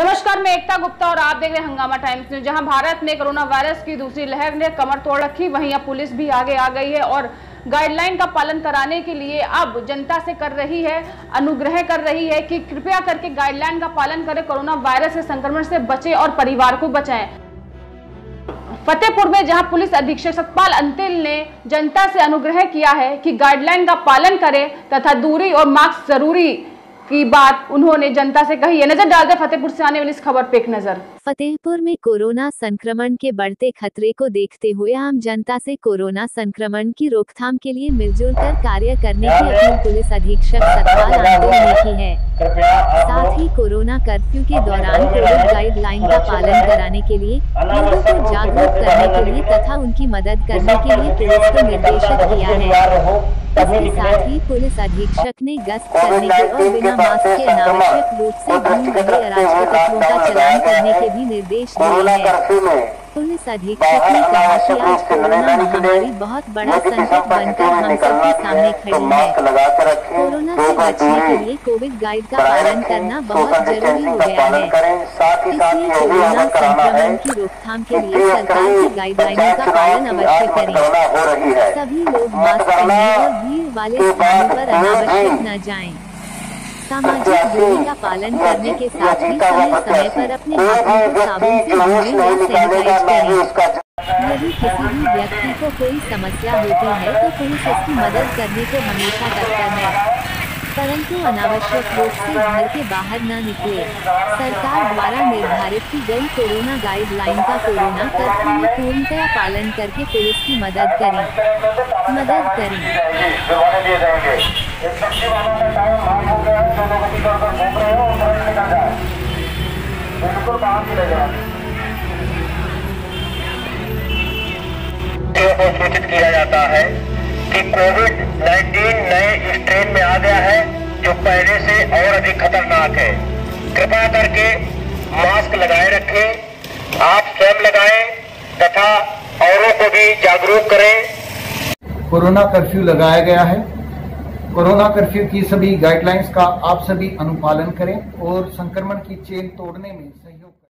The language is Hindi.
नमस्कार, मैं एकता गुप्ता और आप देख रहे हैं हंगामा टाइम्स न्यूज़। जहाँ भारत में कोरोना वायरस की दूसरी लहर ने कमर तोड़ रखी, वहीं अब पुलिस भी आगे आ गई है और गाइडलाइन का पालन कराने के लिए अब जनता से कर रही है, अनुग्रह कर रही है कि कृपया करके गाइडलाइन का पालन करें, कोरोना वायरस से संक्रमण से बचे और परिवार को बचाएँ। फतेहपुर में जहाँ पुलिस अधीक्षक सतपाल अंतिल ने जनता से अनुग्रह किया है कि गाइडलाइन का पालन करें तथा दूरी और मास्क ज़रूरी की बात उन्होंने जनता से कही है। नज़र डालते फतेहपुर से आने वाली इस खबर पे एक नज़र। फतेहपुर में कोरोना संक्रमण के बढ़ते खतरे को देखते हुए आम जनता से कोरोना संक्रमण की रोकथाम के लिए मिलजुल कर कार्य करने की अपील पुलिस अधीक्षक सतपाल आंदोल ने की है। साथ ही कोरोना कर्फ्यू के दौरान कोविड गाइडलाइन का पालन कराने के लिए लोगों को जागरूक करने के लिए तथा उनकी मदद करने के लिए पुलिस को निर्देशित किया है। इसके साथ ही पुलिस अधीक्षक ने गश्त करने के और बिना मास्क के अनावश्यक रूप से घूम रहे अराजक तत्वों का चलान करने के भी निर्देश दिए हैं। पुलिस अधीक्षक ने कहा कि आज कोरोना महामारी बहुत बड़ा संकट बनकर हम सबके सामने खड़ी है। कोरोना से बचने के लिए कोविड गाइड का पालन करना बहुत ज़रूरी हो गया है। इसलिए कोरोना संक्रमण की रोकथाम के लिए सरकार की गाइडलाइनों का पालन अवश्य करें। सभी लोग मास्क पहने और भीड़ वाले स्थानों पर अनावश्यक न जाएँ। सामाजिक दूरी का पालन करने के साथ ही समय समय पर अपने हाथों को साबुन से धोएँ या सैनिटाइज करें। यदि किसी भी व्यक्ति को कोई समस्या होती है तो पुलिस उसकी मदद करने को हमेशा तत्पर है। परंतु अनावश्यक रूप से घर के बाहर न निकले। सरकार द्वारा निर्धारित की गई कोरोना गाइडलाइन का कोरोना कर्फ्यू में पूर्णतया पालन करके पुलिस की मदद करें। मदद करें। बिल्कुल बाहर नहीं लग सूचित किया जाता है कि कोविड 19 नए स्ट्रेन में आ गया है जो पहले से और अधिक खतरनाक है। कृपया करके मास्क लगाए रखें आप स्वयं लगाएँ तथा औरों को भी जागरूक करें। कोरोना कर्फ्यू लगाया गया है। कोरोना कर्फ्यू की सभी गाइडलाइंस का आप सभी अनुपालन करें और संक्रमण की चेन तोड़ने में